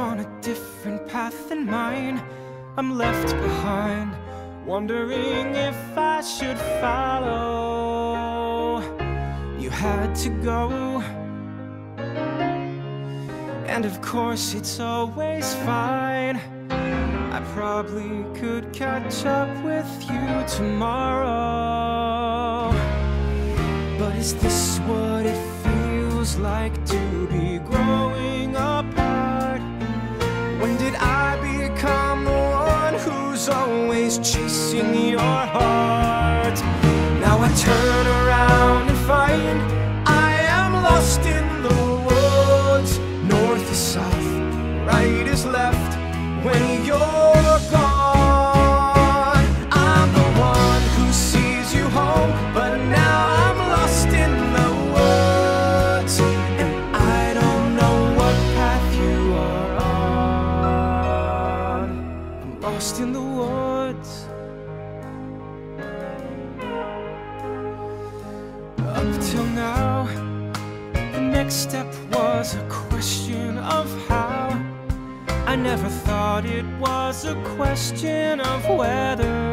on a different path than mine. I'm left behind, wondering if I should follow. You had to go. And of course, it's always fine. I probably could catch up with you tomorrow. But is this what it feels like to be apart? When did I become the one who's always chasing your heart? Now I turn around and find I am lost in the woods. North is south, right is left. When you're gone, I'm the one who sees you home, but now lost in the woods. Up till now, the next step was a question of how. I never thought it was a question of whether.